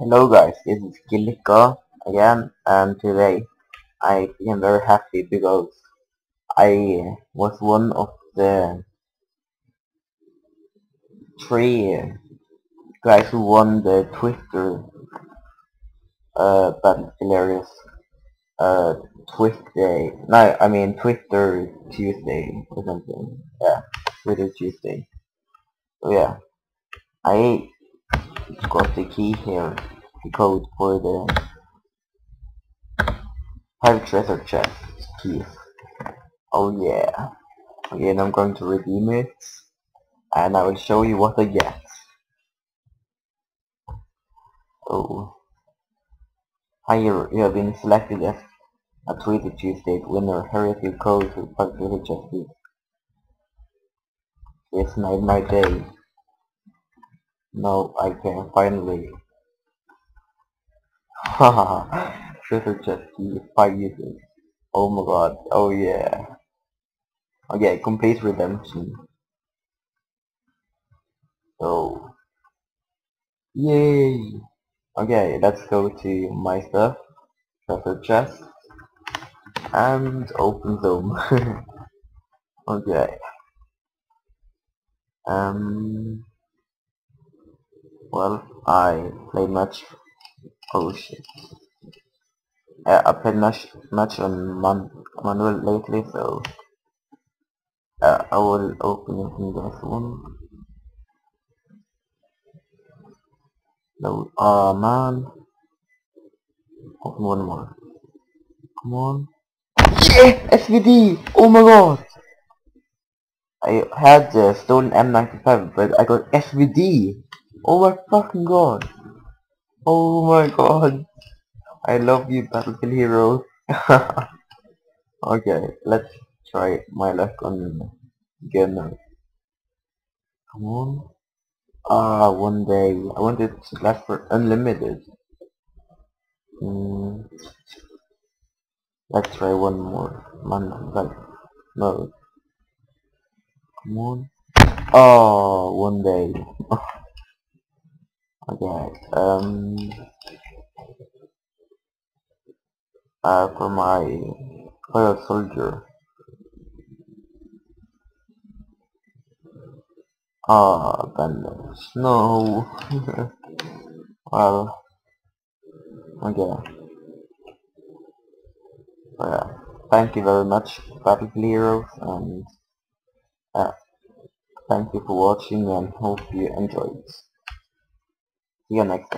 Hello guys, this is Skillica again and today I am very happy because I was one of the three guys who won the Twitter uh, Battle Hilarious uh, Twitter no I mean Twitter Tuesday or something. Yeah Twitter Tuesday. So yeah. I got the key here, the code for the private treasure chest keys. Oh yeah. Again, I'm going to redeem it, and I will show you what I get. Oh. Hi, you have been selected as a Twitter Tuesday winner. Hurry up your code to treasure chest keys. It's made my day. No, I can finally. Haha, treasure chest key, 5 uses. Oh my god, oh yeah. Okay, complete redemption. So, yay! Okay, let's go to my stuff, treasure chest, and open them. okay. Um, well, I played much. Oh shit. Uh, I played much much on Man Manuel lately, so uh, I will open it in this one. No, oh man. Open one more. Come on. Yeah! SVD! Oh my god! I had the stolen M95, but I got SVD! Oh my fucking god. Oh my god. I love you Battlefield Heroes. okay, let's try my luck on Gunner. Come on. Ah, one day. I wanted to last for unlimited. Mm. Let's try one more. Man, like, no. Come on. Oh, one day. Okay, um, uh, for my loyal soldier. Ah, oh, goodness, no. well, okay. Yeah, thank you very much, Battlefield Heroes, and uh, thank you for watching and hope you enjoyed. Time.